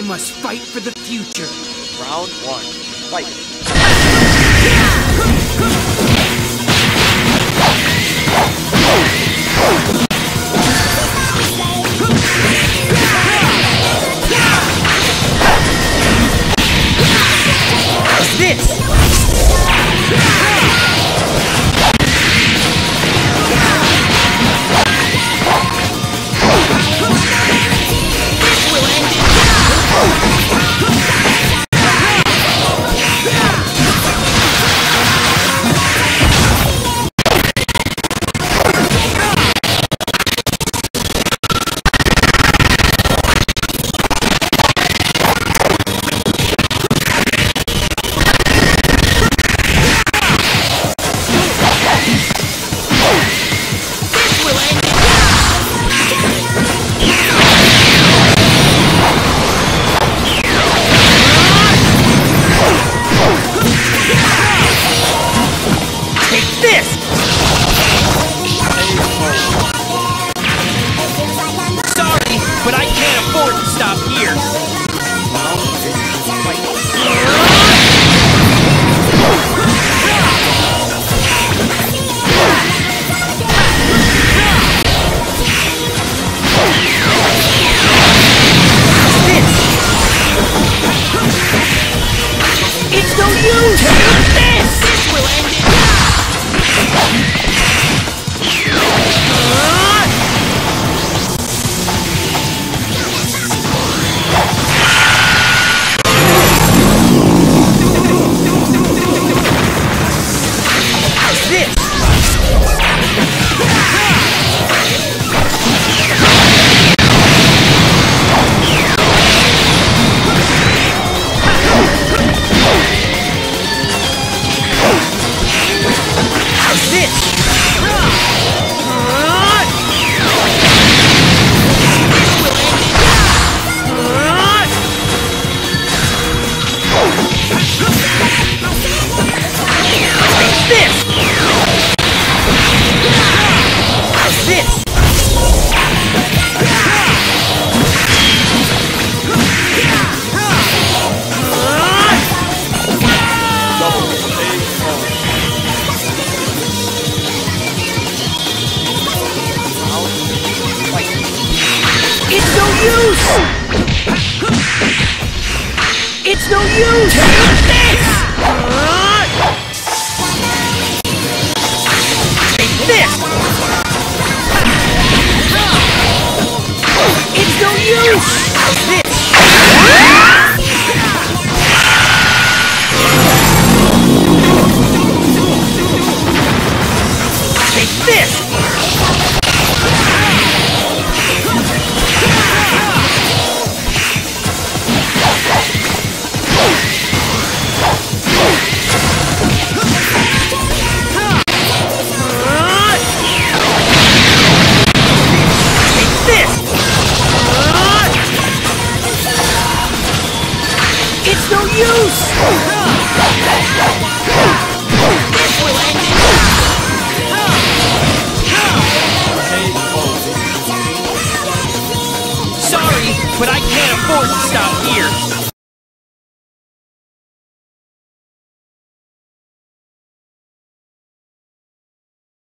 I must fight for the future. Round one. Fight. It's no use! Take this! Take this! It's no use! This? Take this! It's no use!